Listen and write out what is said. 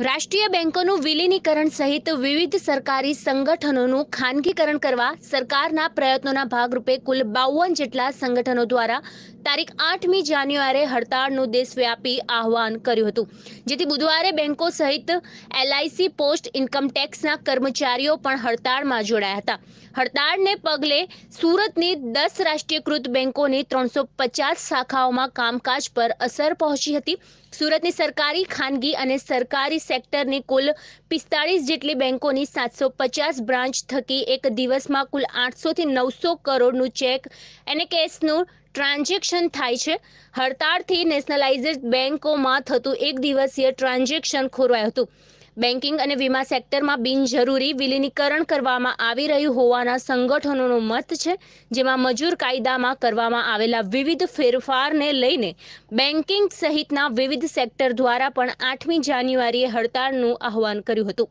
રાષ્ટ્રીય બેંકોનું વિલીનીકરણ સહિત વિવિધ સરકારી સંગઠનોનું ખાનગીકરણ કરવા સરકારના પ્રયત્નોના ભાગરૂપે કુલ બાવન જેટલા સંગઠનો દ્વારા તારીખ આઠમી જાન્યુઆરે હડતાળનું દેશવ્યાપી આહવાન કર્યું હતું. જેથી બુધવારે બેંકો સહિત એલઆઈસી પોસ્ટ ઇન્કમ ટેક્સના કર્મચારીઓ પણ હડતાળમાં જોડાયા હતા. હડતાળને પગલે સુરતની દસ રાષ્ટ્રીયકૃત બેંકોની ત્રણસો પચાસ શાખાઓમાં કામકાજ પર અસર પહોંચી હતી. સુરતની સરકારી, ખાનગી અને સરકારી સેક્ટરની કુલ પિસ્તાળીસ જેટલી બેંકોની સાતસો પચાસ બ્રાન્ચ થકી એક દિવસમાં કુલ આઠસોથી નવસો કરોડનું ચેક અને કેશનું ટ્રાન્ઝેક્શન થાય છે. હડતાળથી નેશનલાઇઝેડ બેંકોમાં થતું એક દિવસીય ટ્રાન્ઝેક્શન ખોરવાયું હતું. બેન્કિંગ અને વીમા સેક્ટરમાં બિનજરૂરી વિલીનીકરણ કરવામાં આવી રહ્યું હોવાના સંગઠનોનો મત છે, જેમાં મજૂર કાયદામાં કરવામાં આવેલા વિવિધ ફેરફારને લઈને બેન્કિંગ સહિતના વિવિધ સેક્ટર દ્વારા પણ આઠમી જાન્યુઆરીએ હડતાળનું આહવાન કર્યું હતું.